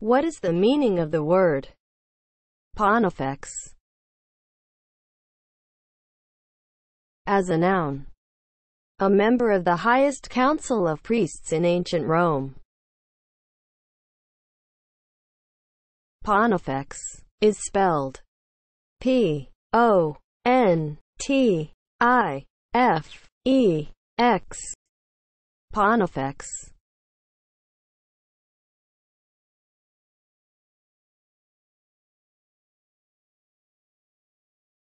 What is the meaning of the word pontifex as a noun? A member of the highest council of priests in ancient Rome. Pontifex is spelled P O N T I F E X. Pontifex